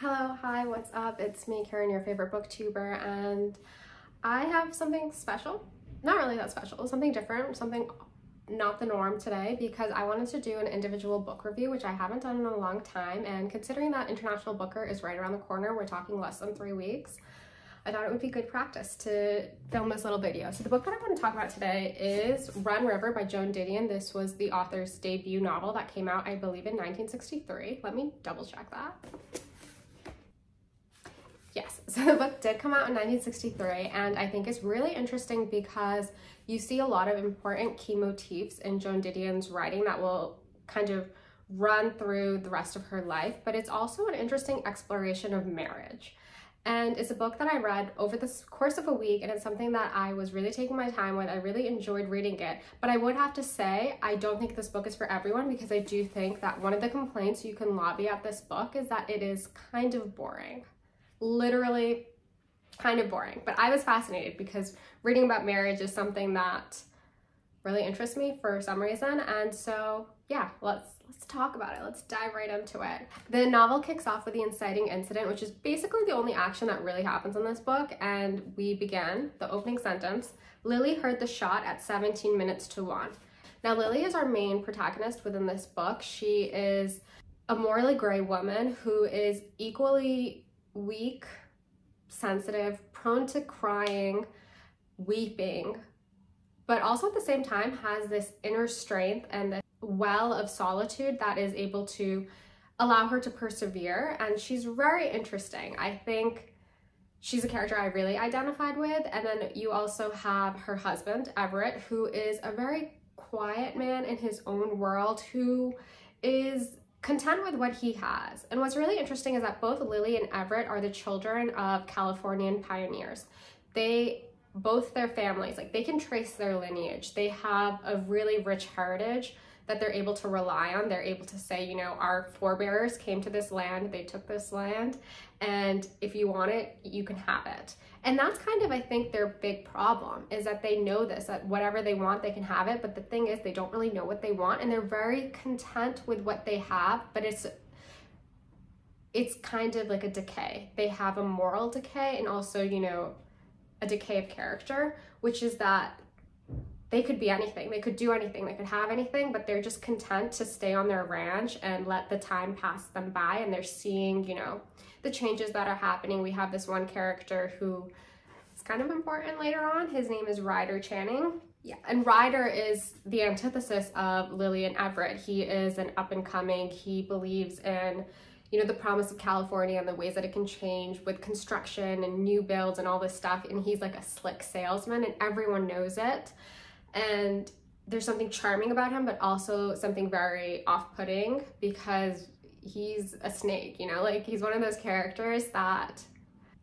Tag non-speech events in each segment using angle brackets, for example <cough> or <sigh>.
Hello, hi, what's up? It's me, Kiran, your favorite booktuber, and I have something special. Not really that special, something different, something not the norm today because I wanted to do an individual book review, which I haven't done in a long time. And considering that International Booker is right around the corner, we're talking less than three weeks, I thought it would be good practice to film this little video. So the book that I want to talk about today is Run River by Joan Didion. This was the author's debut novel that came out, I believe, in 1963. Let me double check that. <laughs> So the book did come out in 1963 and I think it's really interesting because you see a lot of important key motifs in Joan Didion's writing that will kind of run through the rest of her life, but it's also an interesting exploration of marriage. And it's a book that I read over the course of a week, and it's something that I was really taking my time with. I really enjoyed reading it. But I would have to say, I don't think this book is for everyone because I do think that one of the complaints you can lobby at this book is that it is kind of boring literally kind of boring. But I was fascinated because reading about marriage is something that really interests me for some reason. And so yeah, let's let's talk about it. Let's dive right into it. The novel kicks off with the inciting incident, which is basically the only action that really happens in this book. And we begin the opening sentence. Lily heard the shot at 17 minutes to one. Now, Lily is our main protagonist within this book. She is a morally gray woman who is equally weak, sensitive, prone to crying, weeping, but also at the same time has this inner strength and this well of solitude that is able to allow her to persevere. And she's very interesting. I think she's a character I really identified with. And then you also have her husband, Everett, who is a very quiet man in his own world who is content with what he has. And what's really interesting is that both Lily and Everett are the children of Californian pioneers. They both their families, like they can trace their lineage. They have a really rich heritage that they're able to rely on. They're able to say, you know, our forebears came to this land, they took this land, and if you want it, you can have it. And that's kind of, I think, their big problem is that they know this, that whatever they want, they can have it. But the thing is, they don't really know what they want, and they're very content with what they have, but it's it's kind of like a decay. They have a moral decay and also, you know, a decay of character, which is that they could be anything. They could do anything. They could have anything, but they're just content to stay on their ranch and let the time pass them by. And they're seeing, you know, the changes that are happening. We have this one character who is kind of important later on. His name is Ryder Channing. Yeah, and Ryder is the antithesis of Lily and Everett. He is an up and coming. He believes in you know, the promise of California and the ways that it can change with construction and new builds and all this stuff. And he's like a slick salesman and everyone knows it and there's something charming about him but also something very off-putting because he's a snake you know? Like he's one of those characters that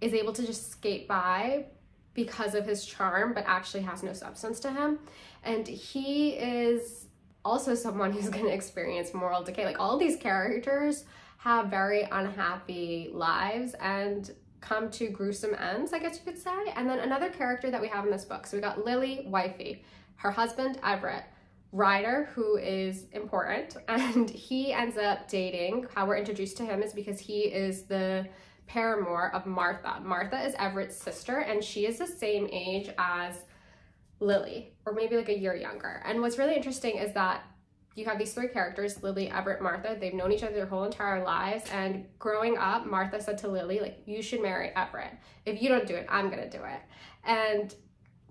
is able to just skate by because of his charm but actually has no substance to him. And he is also someone <laughs> who's going to experience moral decay. Like all these characters have very unhappy lives and come to gruesome ends, I guess you could say. And then another character that we have in this book. So we got Lily, wifey her husband, Everett, Ryder, who is important, <laughs> and he ends up dating. How we're introduced to him is because he is the paramour of Martha. Martha is Everett's sister, and she is the same age as Lily, or maybe like a year younger. And what's really interesting is that you have these three characters, Lily, Everett, Martha. They've known each other their whole entire lives. And growing up, Martha said to Lily, like, you should marry Everett. If you don't do it, I'm gonna do it. And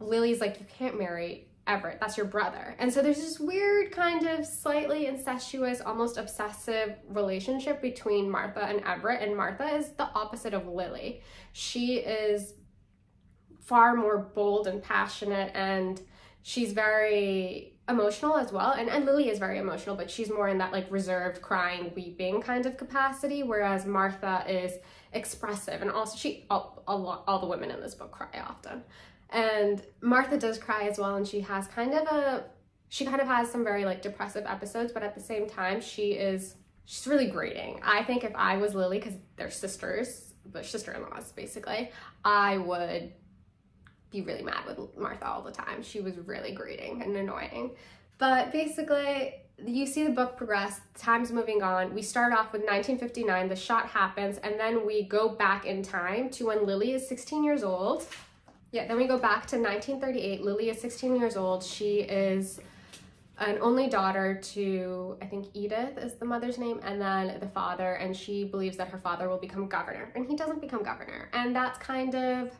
Lily's like, you can't marry Everett, that's your brother. And so there's this weird kind of slightly incestuous, almost obsessive relationship between Martha and Everett. And Martha is the opposite of Lily. She is far more bold and passionate and she's very emotional as well. And, and Lily is very emotional, but she's more in that like reserved crying, weeping kind of capacity. Whereas Martha is expressive and also she, all, all, all the women in this book cry often. And Martha does cry as well, and she has kind of a, she kind of has some very like depressive episodes, but at the same time, she is, she's really grating. I think if I was Lily, because they're sisters, but sister-in-laws basically, I would be really mad with Martha all the time. She was really grating and annoying. But basically, you see the book progress, time's moving on. We start off with 1959, the shot happens, and then we go back in time to when Lily is 16 years old. Yeah, then we go back to 1938. Lily is 16 years old. She is an only daughter to, I think Edith is the mother's name, and then the father, and she believes that her father will become governor, and he doesn't become governor. And that's kind of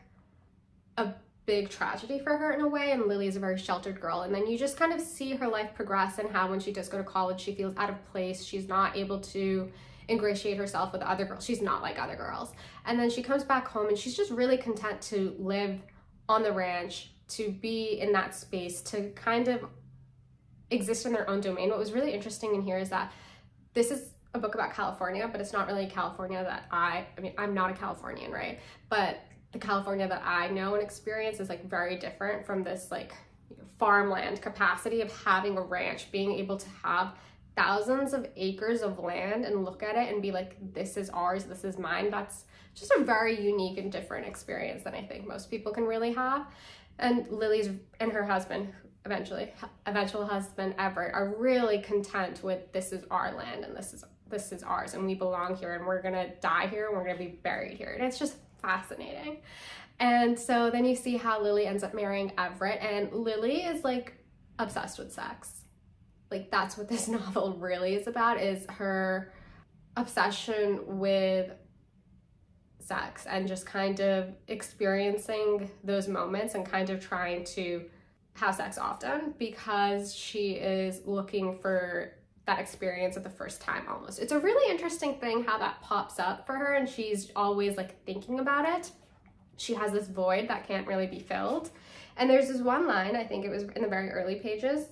a big tragedy for her in a way and Lily is a very sheltered girl. And then you just kind of see her life progress and how when she does go to college she feels out of place. She's not able to ingratiate herself with other girls. She's not like other girls. And then she comes back home and she's just really content to live on the ranch to be in that space to kind of exist in their own domain. What was really interesting in here is that this is a book about California, but it's not really California that I, I mean, I'm not a Californian, right? But the California that I know and experience is like very different from this like farmland capacity of having a ranch, being able to have thousands of acres of land and look at it and be like, this is ours, this is mine. That's just a very unique and different experience than I think most people can really have. And Lily's and her husband, eventually, eventual husband Everett, are really content with this is our land and this is this is ours and we belong here and we're gonna die here and we're gonna be buried here. And it's just fascinating. And so then you see how Lily ends up marrying Everett, and Lily is like obsessed with sex. Like that's what this <laughs> novel really is about is her obsession with sex and just kind of experiencing those moments and kind of trying to have sex often because she is looking for that experience at the first time almost. It's a really interesting thing how that pops up for her and she's always like thinking about it. She has this void that can't really be filled. And there's this one line, I think it was in the very early pages.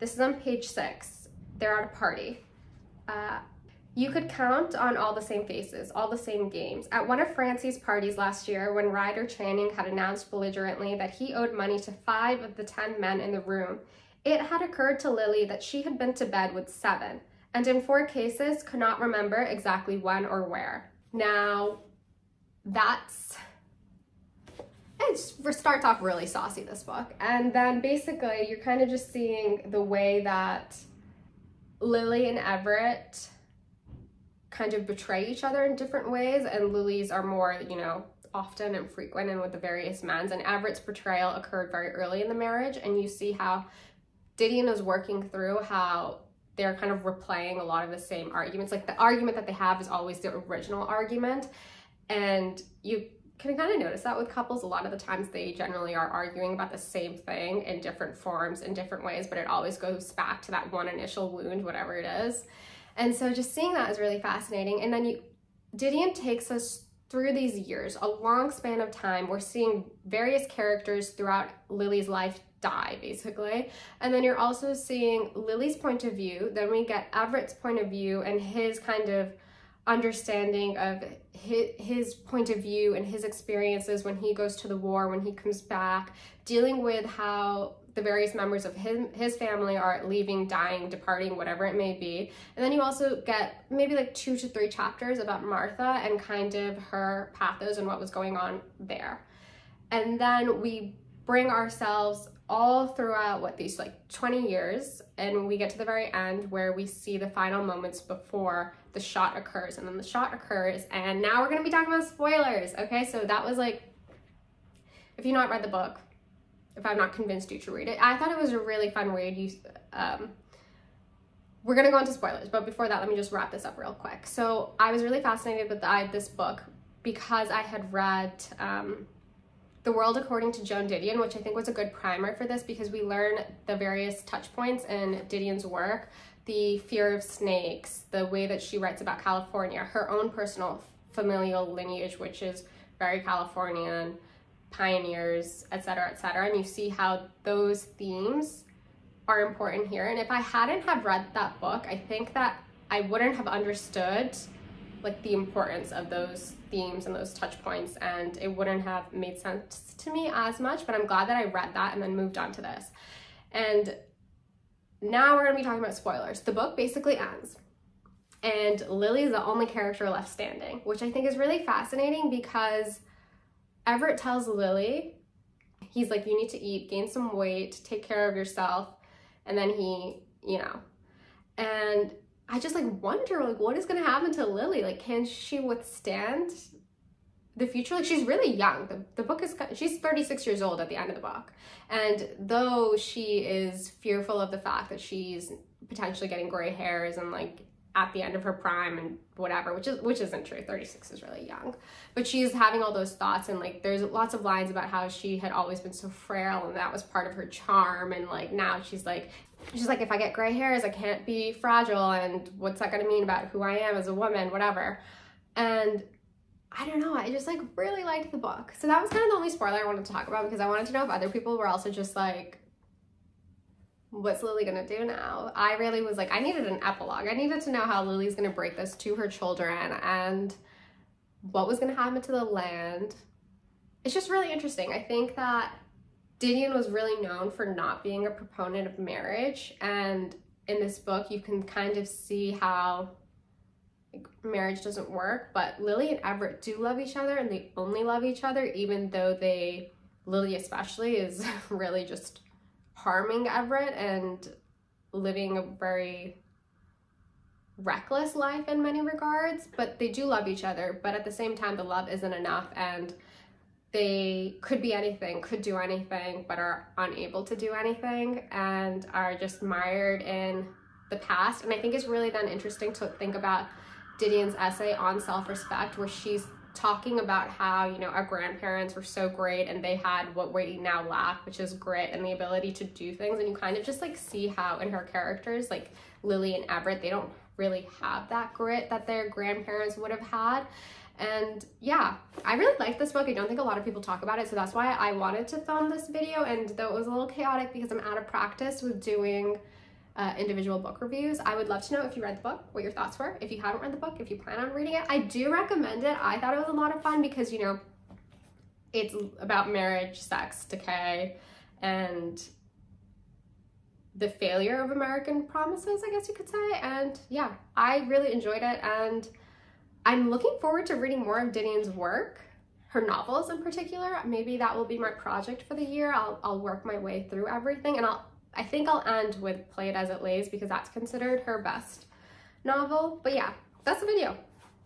This is on page six. They're at a party. Uh, you could count on all the same faces, all the same games. At one of Francie's parties last year, when Ryder Channing had announced belligerently that he owed money to five of the ten men in the room, it had occurred to Lily that she had been to bed with seven, and in four cases could not remember exactly when or where. Now, that's it starts off really saucy this book and then basically you're kind of just seeing the way that lily and everett kind of betray each other in different ways and lily's are more you know often and frequent and with the various men's and everett's betrayal occurred very early in the marriage and you see how Didion is working through how they're kind of replaying a lot of the same arguments. Like the argument that they have is always the original argument. And you can kind of notice that with couples. A lot of the times they generally are arguing about the same thing in different forms, in different ways, but it always goes back to that one initial wound, whatever it is. And so just seeing that is really fascinating. And then you, Didion takes us through these years, a long span of time, we're seeing various characters throughout Lily's life die basically. And then you're also seeing Lily's point of view. Then we get Everett's point of view and his kind of understanding of his, his point of view and his experiences when he goes to the war, when he comes back, dealing with how the various members of his, his family are leaving, dying, departing, whatever it may be. And then you also get maybe like two to three chapters about Martha and kind of her pathos and what was going on there. And then we bring ourselves all throughout what these like 20 years and we get to the very end where we see the final moments before the shot occurs and then the shot occurs and now we're going to be talking about spoilers okay? So that was like if you've not read the book if i've not convinced you to read it i thought it was a really fun read you um we're going to go into spoilers but before that let me just wrap this up real quick. So i was really fascinated with the, this book because i had read um the World According to Joan Didion, which I think was a good primer for this because we learn the various touch points in Didion's work, the fear of snakes, the way that she writes about California, her own personal familial lineage, which is very Californian, pioneers, etc., etc. And you see how those themes are important here. And if I hadn't have read that book, I think that I wouldn't have understood like the importance of those themes and those touch points and it wouldn't have made sense to me as much but i'm glad that i read that and then moved on to this. And now we're going to be talking about spoilers. The book basically ends and lily is the only character left standing which i think is really fascinating because everett tells lily he's like you need to eat gain some weight take care of yourself and then he you know. And I just like wonder like what is to happen to Lily? Like can she withstand the future? Like she's really young. The, the book is she's 36 years old at the end of the book. And though she is fearful of the fact that she's potentially getting gray hairs and like at the end of her prime and whatever which is which isn't true 36 is really young but she's having all those thoughts and like there's lots of lines about how she had always been so frail and that was part of her charm and like now she's like she's like if i get gray hairs i can't be fragile and what's that going to mean about who i am as a woman whatever and I don't know, I just like really liked the book. So that was kind of the only spoiler I wanted to talk about because I wanted to know if other people were also just like, what's Lily gonna do now? I really was like, I needed an epilogue. I needed to know how Lily's gonna break this to her children and what was gonna happen to the land. It's just really interesting. I think that Didion was really known for not being a proponent of marriage and in this book you can kind of see how marriage doesn't work, but Lily and Everett do love each other and they only love each other, even though they, Lily especially, is <laughs> really just harming Everett and living a very reckless life in many regards, but they do love each other. But at the same time, the love isn't enough and they could be anything, oh. could do anything, but are unable to do anything and are just mired in the past. And I think it's really then interesting to think about Didion's essay on self-respect where she's talking about how, you know, our grandparents were so great and they had what we now lack, which is grit and the ability to do things. And you kind of just like see how in her characters, like Lily and Everett, they don't really have that grit that their grandparents would have had. And yeah, I really like this book. I don't think a lot of people talk about it. So that's why I wanted to film this video. And though it was a little chaotic because I'm out of practice with doing uh, individual book reviews. I would love to know if you read the book, what your thoughts were. If you haven't read the book, if you plan on reading it, I do recommend it. I thought it was a lot of fun because, you know, it's about marriage, sex, decay, and the failure of American promises, I guess you could say. And yeah, I really enjoyed it. And I'm looking forward to reading more of Didion's work, her novels in particular. Maybe that will be my project for the year. I'll, I'll work my way through everything and I'll I think I'll end with Play It As It Lays because that's considered her best novel. But yeah, that's the video.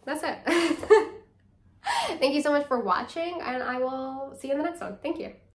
That's it. <laughs> Thank you so much for watching and I will see you in the next one. Thank you.